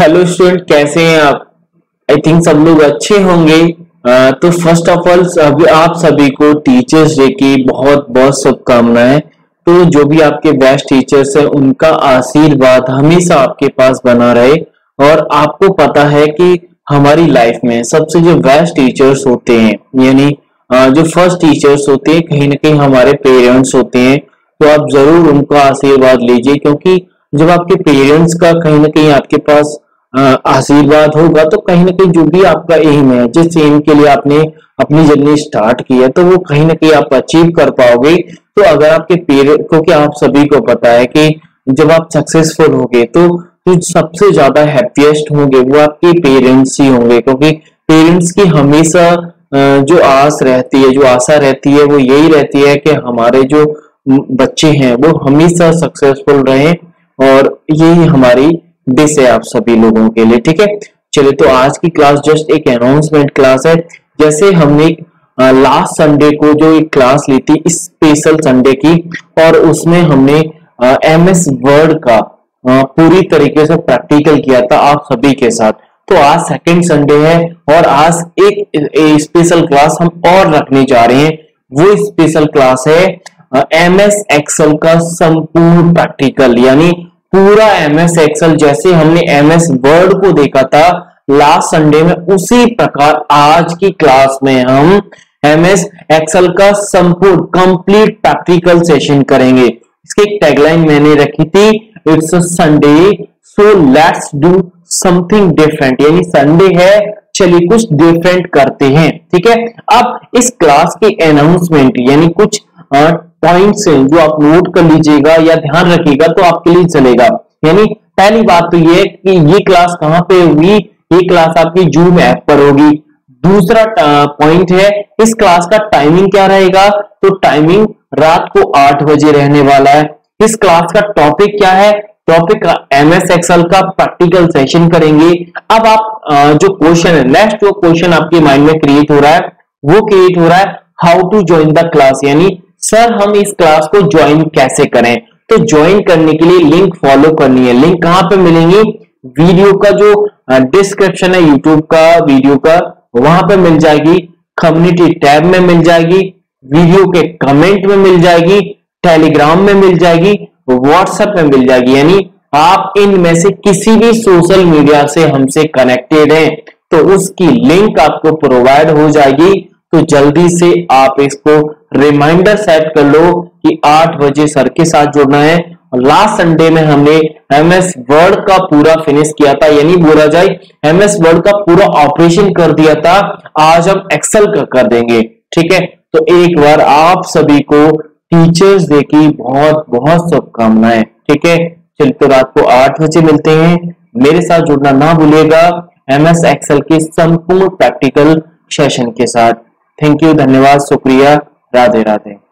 Hello student कैसे हैं आप? आई थिंक सब लोग अच्छे होंगे। तो फ़र्स्ट ऑफ़ ऑल आप सभी को टीचर्स डे की बहुत बहुत शुभकामनाएँ। तो जो भी आपके बेस्ट टीचर्स हैं, उनका आशीर्वाद हमेशा आपके पास बना रहे। और आपको पता है कि हमारी लाइफ में सबसे जो बेस्ट टीचर्स होते हैं, यानी जो फ़र्स्ट टीचर्स होते हैं, कहीं ना कहीं हमारे पेरेंट्स होते हैं तो आप ज़रूर उनका आशीर्वाद लीजिए। क्योंकि जब आपके पेरेंट्स का कहीं ना कहीं आपके पास आशीर्वाद होगा तो कहीं ना कहीं जो भी आपका एम है, जिस एम के लिए आपने अपनी जर्नी स्टार्ट की है तो वो कहीं ना कहीं आप अचीव कर पाओगे। तो अगर आपके पेरेंट क्योंकि आप सभी को पता है कि जब आप सक्सेसफुल होगे तो जो सबसे ज़्यादा हैप्पीएस्ट होंगे, वो आपके पेरेंट्स ही होंगे। क्योंकि पेरेंट्स की हमेशा जो आस रहती है, जो आशा रहती है, वो यही रहती है कि हमारे जो बच्चे हैं, वो हमेशा सक्सेसफुल रहे और यही हमारी डिस है आप सभी लोगों के लिए ठीक है? चलिए तो आज की क्लास जस्ट एक अनाउंसमेंट क्लास है। जैसे हमने लास्ट संडे को जो एक क्लास ली थी स्पेशल संडे की और उसमें हमने एम एस वर्ड का आ, पूरी तरीके से प्रैक्टिकल किया था आप सभी के साथ। तो आज सेकंड संडे है और आज एक स्पेशल क्लास हम और रखने जा रहे हैं। वो स्पेशल क्लास है एम एस एक्सल का संपूर्ण प्रैक्टिकल यानी पूरा एम एस एक्सल जैसे हमने एम एस वर्ड को देखा था लास्ट संडे में उसी प्रकार आज की क्लास में हम एम एस एक्सल का संपूर्ण कंप्लीट प्रैक्टिकल सेशन करेंगे। इसकी एक टैगलाइन मैंने रखी थी it's Sunday so let's do something different यानी संडे है, चलिए कुछ डिफरेंट करते हैं। ठीक है? अब इस क्लास के अनाउंसमेंट यानी कुछ पॉइंट्स हैं जो आप नोट कर लीजिएगा या ध्यान रखिएगा तो आपके लिए चलेगा। यानी पहली बात तो ये कि ये क्लास कहाँ पे होगी? ये क्लास आपकी जूम ऐप पर होगी। दूसरा पॉइंट है, इस क्लास का टाइमिंग क्या रहेगा? तो टाइमिंग रात को आठ बजे रहने वाला है। इस क्लास का टॉपिक क्या है? टॉपिक एम एस एक्सएल का प्रैक्टिकल सेशन करेंगे। अब आप जो क्वेश्चन है नेक्स्ट जो क्वेश्चन आपके माइंड में क्रिएट हो रहा है, वो क्रिएट हो रहा है how to join the class यानी सर हम इस क्लास को ज्वाइन कैसे करें? तो ज्वाइन करने के लिए लिंक फॉलो करनी है। लिंक कहाँ पे मिलेंगी? वीडियो का जो डिस्क्रिप्शन है यूट्यूब का वीडियो का, वहाँ पे मिल जाएगी। कम्युनिटी टैब में मिल जाएगी। वीडियो के कमेंट में मिल जाएगी। टेलीग्राम में मिल जाएगी। व्हाट्सएप में मिल जाएगी। यानी आप इनमें से किसी भी सोशल मीडिया से हमसे कनेक्टेड हैं तो उसकी लिंक आपको प्रोवाइड हो जाएगी। तो जल्दी से आप इसको रिमाइंडर सेट कर लो कि आठ बजे सर के साथ जुड़ना है। लास्ट संडे में हमने एम एस वर्ड का पूरा फिनिश किया था। यानी बोला जाए एम एस वर्ड का पूरा ऑपरेशन कर दिया था। आज हम एक्सेल का कर देंगे, ठीक है? तो एक बार आप सभी को टीचर्स डे की बहुत बहुत शुभकामनाएँ, ठीक है? चलिए तो रात को आठ बजे मिलते हैं। मेरे साथ जुड़ना ना भूलिएगा एम एस एक्सेल के संपूर्ण प्रैक्टिकल सेशन के साथ। थैंक यू धन्यवाद, शुक्रिया। राधे राधे।